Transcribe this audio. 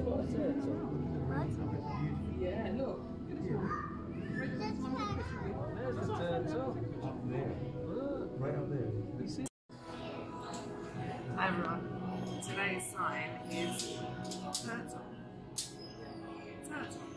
Yeah, look. There's the turtle. Up there. Look. Right up there. You see? Hi everyone. Today's sign is. Turtle.